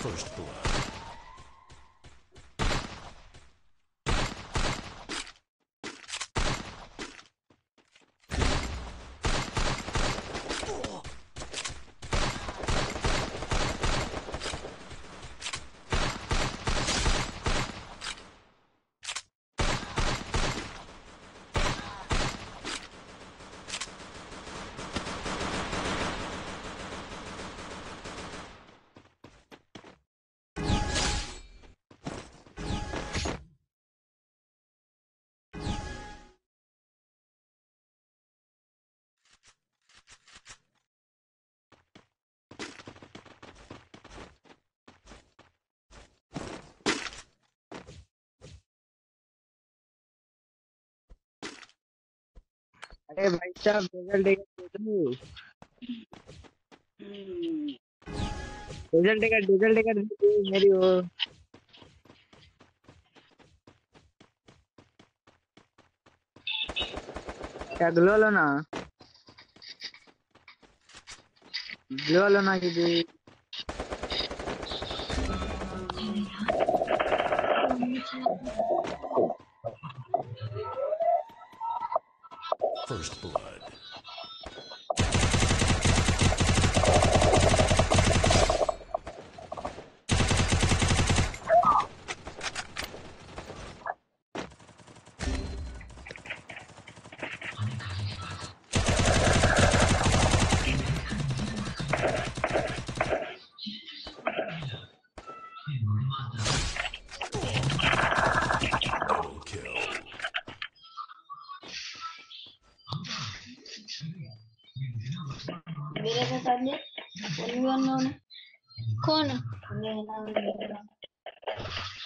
First blood. अरे भाई साहब रिजल्ट एक दो रिजल्ट एक रिजल्ट एक मेरी वो क्या ग्लो लो ना ग्लो लो ना किसी First blood.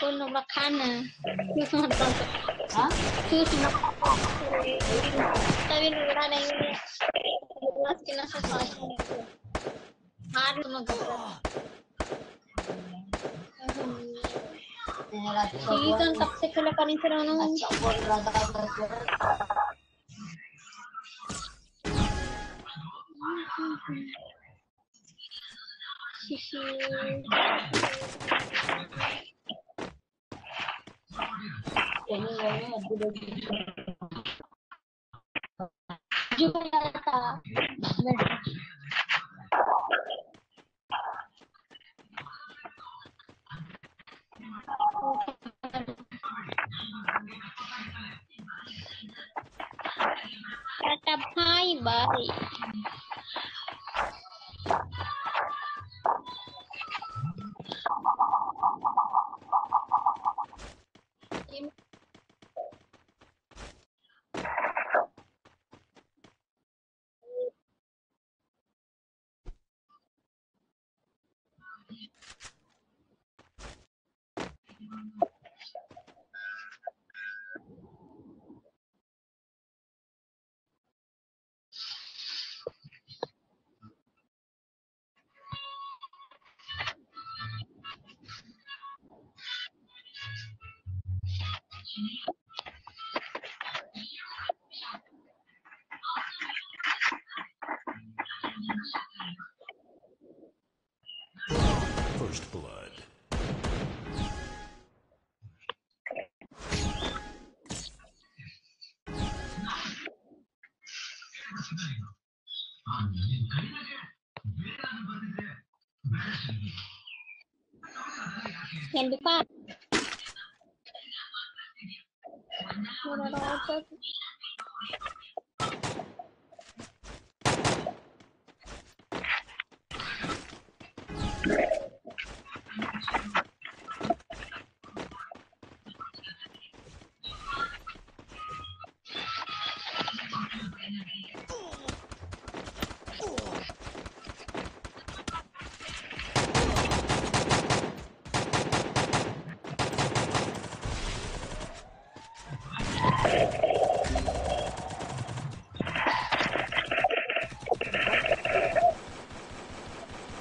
Puno bacana. ¿Ah? Tú si no está bien lograr. Más que no se sabe. No me Sí, tan que la canister o no. sisi ini kayaknya udah gitu juga rata nah tetap hai baik First blood. Yang depan. Mana rokok? Gila,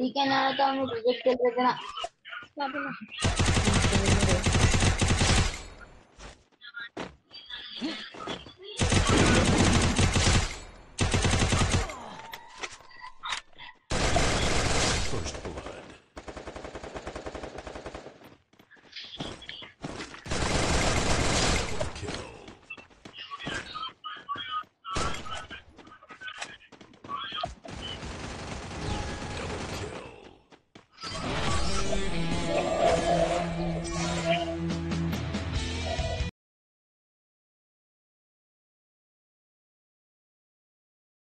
डीके नाराटा में reject कर देते ना बाबू ना